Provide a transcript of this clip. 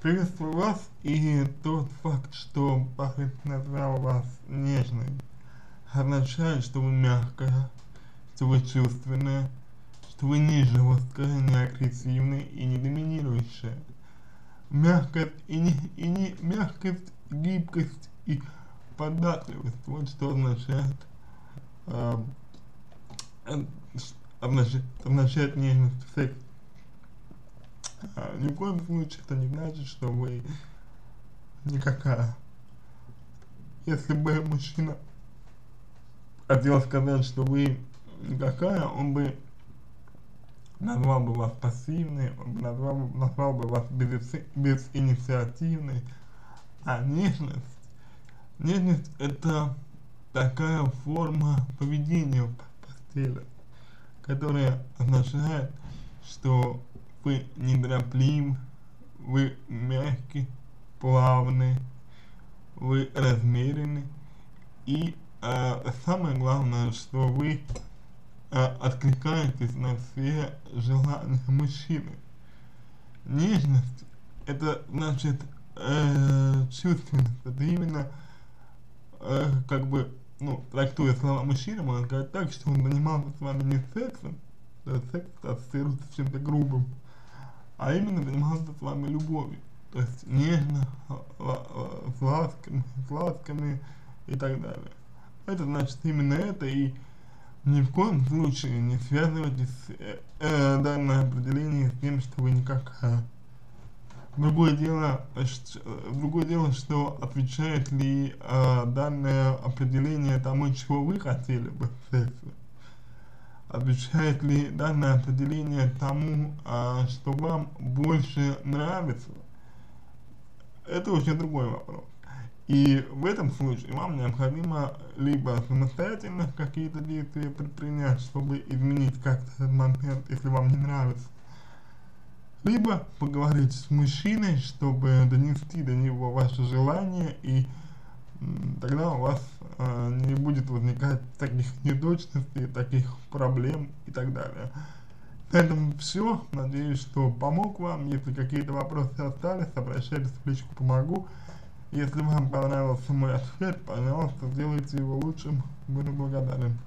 Приветствую вас, и тот факт, что Бахрин назвал вас нежной, означает, что вы мягкая, что вы чувственная, что вы не жесткая, не агрессивная и не доминирующая. Мягкость и не, и не мягкость, гибкость и податливость, вот что означает, э, означает, означает нежность в сексе. А, ни в коем случае это не значит, что вы никакая. Если бы мужчина хотел сказать, что вы никакая, он бы назвал бы вас пассивной, он бы назвал, назвал бы вас без, безинициативной, а нежность, нежность это такая форма поведения в постели, которая означает, что вы неторопливы, вы мягкий, плавный, вы размеренный и э, самое главное, что вы э, откликаетесь на все желания мужчины. Нежность это значит э, чувственность, это именно э, как бы, ну, трактуя слова мужчины, можно сказать так, что он занимался с вами не сексом, то есть секс ассоциируется с чем-то грубым, а именно занимался с вами любовью, то есть нежно, с ласками, с ласками и так далее. Это значит именно это и ни в коем случае не связывайте э, э, данное определение с тем, что вы никакая. Другое дело, что, другое дело, что отвечает ли э, данное определение тому, чего вы хотели бы в сексе отвечает ли данное определение тому, а, что вам больше нравится, это уже другой вопрос. И в этом случае вам необходимо либо самостоятельно какие-то действия предпринять, чтобы изменить как-то этот момент, если вам не нравится, либо поговорить с мужчиной, чтобы донести до него ваше желание и тогда у вас э, не будет возникать таких неточностей, таких проблем и так далее. На этом все. Надеюсь, что помог вам. Если какие-то вопросы остались, обращайтесь в личку «Помогу». Если вам понравился мой ответ, пожалуйста, сделайте его лучшим. Буду благодарен.